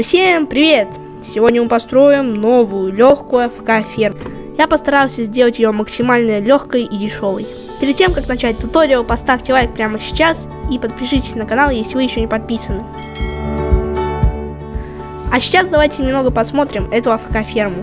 Всем привет! Сегодня мы построим новую легкую АФК ферму. Я постарался сделать ее максимально легкой и дешевой. Перед тем, как начать туториал, поставьте лайк прямо сейчас и подпишитесь на канал, если вы еще не подписаны. А сейчас давайте немного посмотрим эту АФК ферму.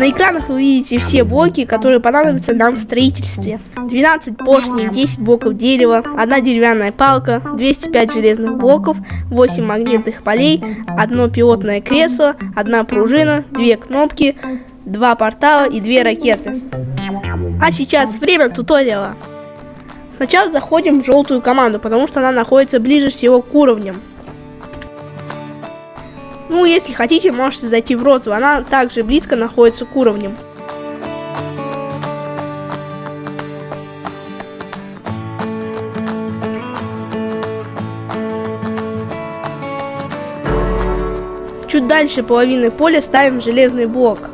На экранах вы видите все блоки, которые понадобятся нам в строительстве. 12 поршней, 10 блоков дерева, 1 деревянная палка, 205 железных блоков, 8 магнитных полей, одно пилотное кресло, одна пружина, 2 кнопки, 2 портала и 2 ракеты. А сейчас время туториала. Сначала заходим в желтую команду, потому что она находится ближе всего к уровням. Ну, если хотите, можете зайти в розовую. Она также близко находится к уровням. Чуть дальше половины поля ставим железный блок.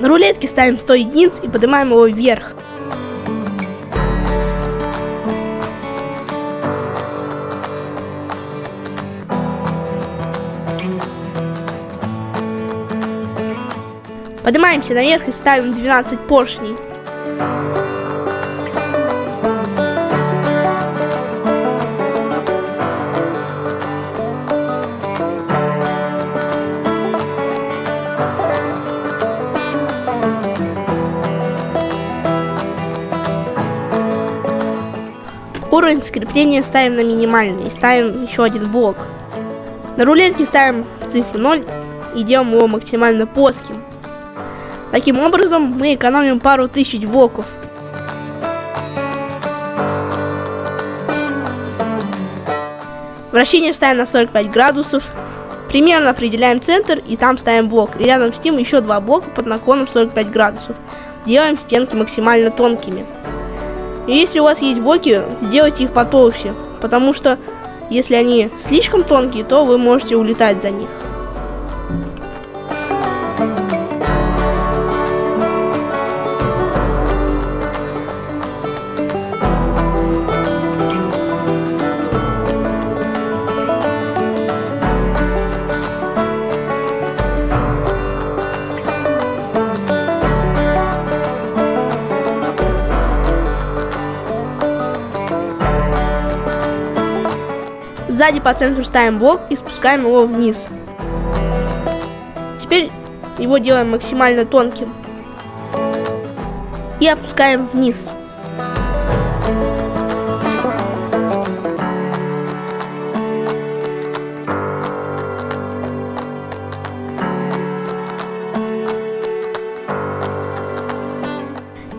На рулетке ставим 100 единиц и поднимаем его вверх. Поднимаемся наверх и ставим 12 поршней. Уровень скрепления ставим на минимальный и ставим еще один блок. На рулетке ставим цифру 0 и делаем его максимально плоским. Таким образом, мы экономим пару тысяч блоков. Вращение ставим на 45 градусов. Примерно определяем центр и там ставим блок. И рядом с ним еще два блока под наклоном 45 градусов. Делаем стенки максимально тонкими. И если у вас есть блоки, сделайте их потолще. Потому что если они слишком тонкие, то вы можете улетать за них. Сзади по центру ставим блок и спускаем его вниз. Теперь его делаем максимально тонким. И опускаем вниз.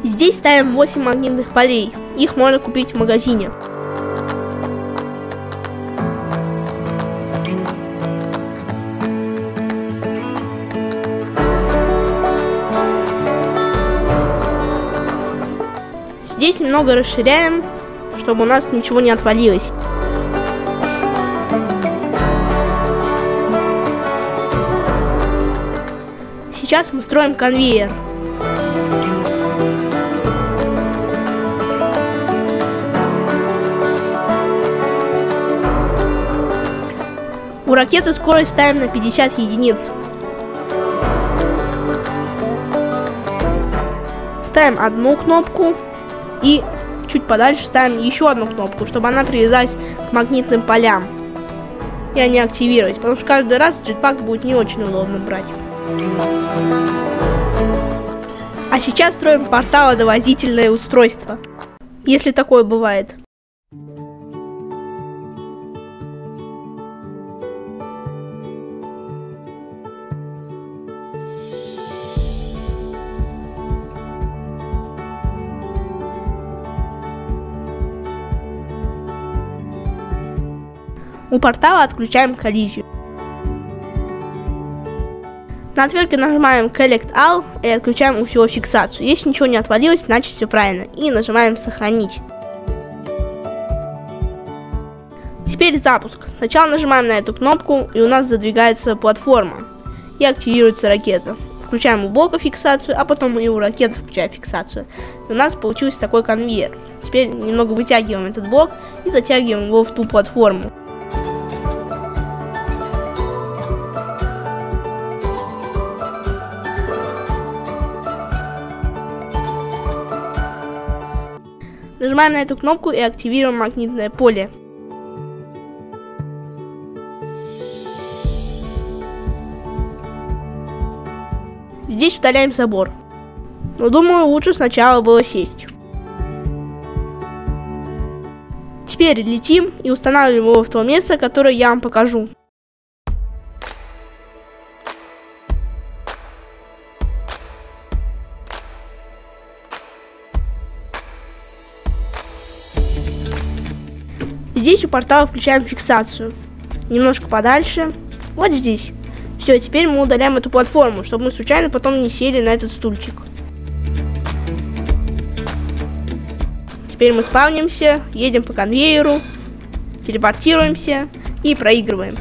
Здесь ставим 8 магнитных полей. Их можно купить в магазине. Здесь немного расширяем, чтобы у нас ничего не отвалилось. Сейчас мы строим конвейер. У ракеты скорость ставим на 50 единиц. Ставим одну кнопку и чуть подальше ставим еще одну кнопку, чтобы она привязалась к магнитным полям. и они активировать, потому что каждый раз джетпак будет не очень удобно брать. А сейчас строим порталодовозительное устройство, если такое бывает. У портала отключаем коллизию. На отвертке нажимаем Collect All и отключаем усило фиксацию. Если ничего не отвалилось, значит все правильно. И нажимаем Сохранить. Теперь запуск. Сначала нажимаем на эту кнопку и у нас задвигается платформа. И активируется ракета. Включаем у блока фиксацию, а потом и у ракеты включаем фиксацию. И у нас получился такой конвейер. Теперь немного вытягиваем этот блок и затягиваем его в ту платформу. Нажимаем на эту кнопку и активируем магнитное поле. Здесь вставляем забор. Но думаю, лучше сначала было сесть. Теперь летим и устанавливаем его в то место, которое я вам покажу. Здесь у портала включаем фиксацию. Немножко подальше. Вот здесь. Все, теперь мы удаляем эту платформу, чтобы мы случайно потом не сели на этот стульчик. Теперь мы спавнимся, едем по конвейеру, телепортируемся и проигрываем.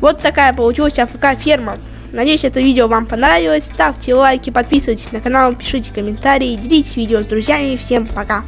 Вот такая получилась АФК ферма. Надеюсь, это видео вам понравилось. Ставьте лайки, подписывайтесь на канал, пишите комментарии, делитесь видео с друзьями. Всем пока!